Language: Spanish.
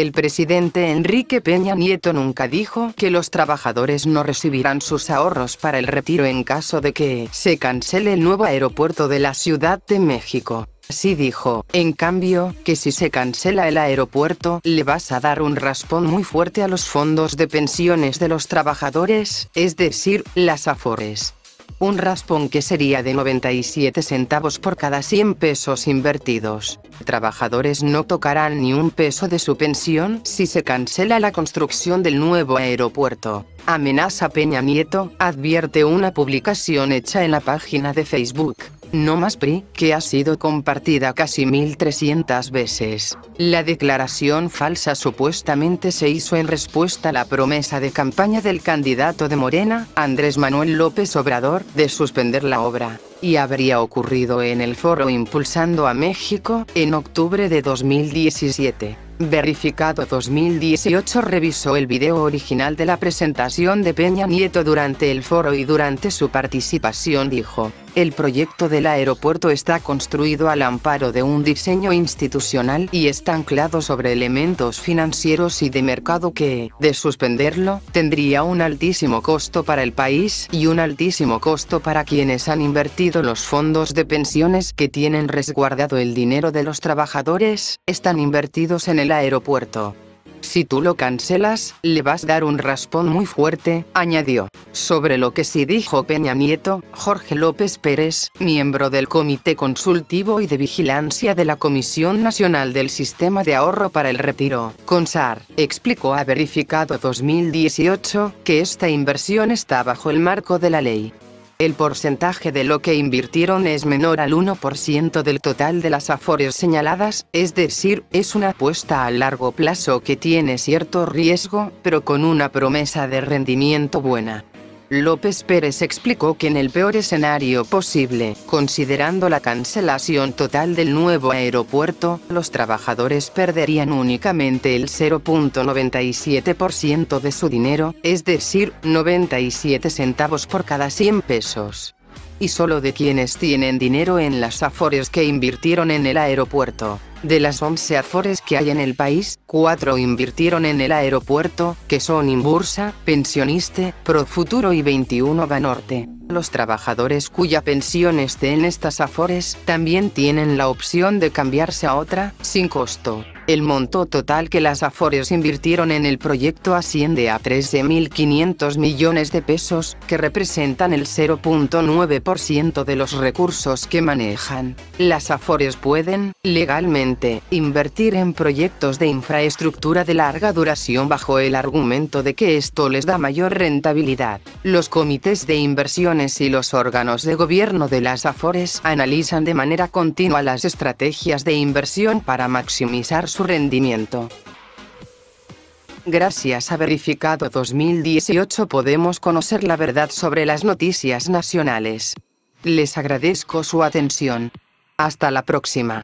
El presidente Enrique Peña Nieto nunca dijo que los trabajadores no recibirán sus ahorros para el retiro en caso de que se cancele el nuevo aeropuerto de la Ciudad de México. Sí dijo, en cambio, que si se cancela el aeropuerto, le vas a dar un raspón muy fuerte a los fondos de pensiones de los trabajadores, es decir, las AFORES un raspón que sería de 97 centavos por cada 100 pesos invertidos. Trabajadores no tocarán ni un peso de su pensión si se cancela la construcción del nuevo aeropuerto. Amenaza Peña Nieto, advierte una publicación hecha en la página de Facebook. No más PRI, que ha sido compartida casi 1300 veces. La declaración falsa supuestamente se hizo en respuesta a la promesa de campaña del candidato de Morena, Andrés Manuel López Obrador, de suspender la obra y habría ocurrido en el foro Impulsando a México, en octubre de 2017. Verificado 2018 revisó el video original de la presentación de Peña Nieto durante el foro y durante su participación dijo, el proyecto del aeropuerto está construido al amparo de un diseño institucional y está anclado sobre elementos financieros y de mercado que, de suspenderlo, tendría un altísimo costo para el país y un altísimo costo para quienes han invertido los fondos de pensiones que tienen resguardado el dinero de los trabajadores, están invertidos en el aeropuerto. Si tú lo cancelas, le vas a dar un raspón muy fuerte, añadió. Sobre lo que sí dijo Peña Nieto, Jorge López Pérez, miembro del Comité Consultivo y de Vigilancia de la Comisión Nacional del Sistema de Ahorro para el Retiro, CONSAR, explicó a Verificado 2018, que esta inversión está bajo el marco de la ley. El porcentaje de lo que invirtieron es menor al 1% del total de las afores señaladas, es decir, es una apuesta a largo plazo que tiene cierto riesgo, pero con una promesa de rendimiento buena. López Pérez explicó que en el peor escenario posible, considerando la cancelación total del nuevo aeropuerto, los trabajadores perderían únicamente el 0.97% de su dinero, es decir, 97 centavos por cada 100 pesos y solo de quienes tienen dinero en las afores que invirtieron en el aeropuerto. De las 11 afores que hay en el país, 4 invirtieron en el aeropuerto, que son Inbursa, Pensioniste, Profuturo y 21 Banorte. Los trabajadores cuya pensión esté en estas afores, también tienen la opción de cambiarse a otra, sin costo. El monto total que las Afores invirtieron en el proyecto asciende a 13.500 millones de pesos, que representan el 0.9% de los recursos que manejan. Las Afores pueden, legalmente, invertir en proyectos de infraestructura de larga duración bajo el argumento de que esto les da mayor rentabilidad. Los comités de inversiones y los órganos de gobierno de las Afores analizan de manera continua las estrategias de inversión para maximizar su rendimiento. Gracias a Verificado 2018 podemos conocer la verdad sobre las noticias nacionales. Les agradezco su atención. Hasta la próxima.